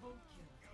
Double kill.